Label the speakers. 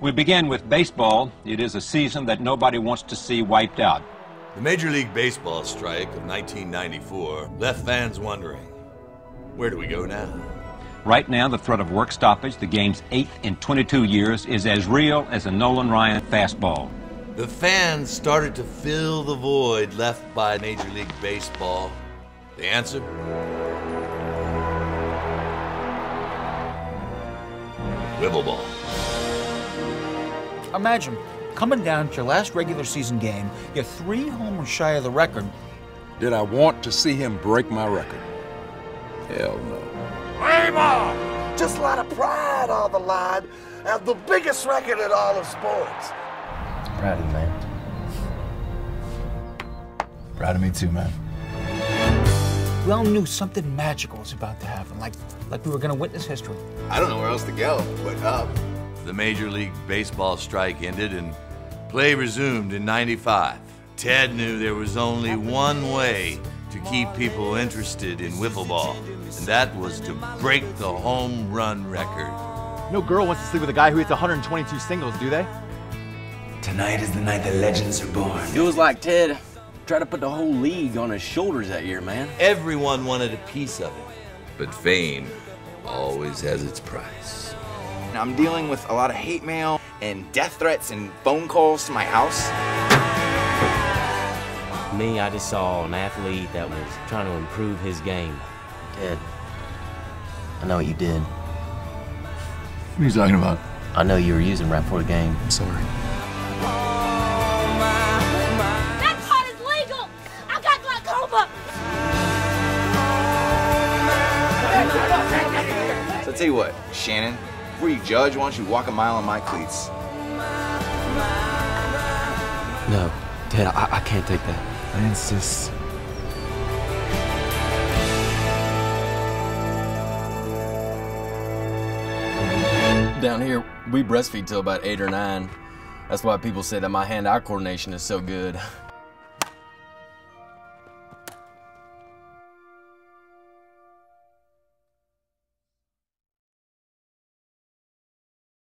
Speaker 1: We begin with baseball. It is a season that nobody wants to see wiped out.
Speaker 2: The Major League Baseball strike of 1994 left fans wondering where do we go now?
Speaker 1: Right now, the threat of work stoppage, the game's eighth in 22 years, is as real as a Nolan Ryan fastball.
Speaker 2: The fans started to fill the void left by Major League Baseball. The answer? Wiffle ball.
Speaker 3: Imagine coming down to your last regular season game, you're three homers shy of the record.
Speaker 4: Did I want to see him break my record? Hell no.
Speaker 5: Raymond! Just a lot of pride on the line and the biggest record in all of sports.
Speaker 6: Proud of you, man.
Speaker 7: Proud of me too, man.
Speaker 3: We all knew something magical was about to happen, like, like we were going to witness history.
Speaker 8: I don't know where else to go but up.
Speaker 2: The Major League Baseball strike ended and play resumed in 95. Ted knew there was only one way to keep people interested in wiffle ball, and that was to break the home run record.
Speaker 9: No girl wants to sleep with a guy who hits 122 singles, do they?
Speaker 6: Tonight is the night the legends are born.
Speaker 10: It was like Ted tried to put the whole league on his shoulders that year, man.
Speaker 2: Everyone wanted a piece of it, but fame always has its price.
Speaker 8: I'm dealing with a lot of hate mail and death threats and phone calls to my house.
Speaker 10: Me, I just saw an athlete that was trying to improve his game.
Speaker 6: Ted, I know what you did.
Speaker 7: What are you talking about?
Speaker 6: I know you were using right before the game.
Speaker 7: I'm sorry.
Speaker 11: That pot is legal! I got glaucoma!
Speaker 8: So I tell you what, Shannon, before you judge, why don't you walk a mile in my cleats?
Speaker 10: No, Ted, I, I can't take that.
Speaker 7: I insist.
Speaker 12: Down here, we breastfeed till about eight or nine. That's why people say that my hand-eye coordination is so good.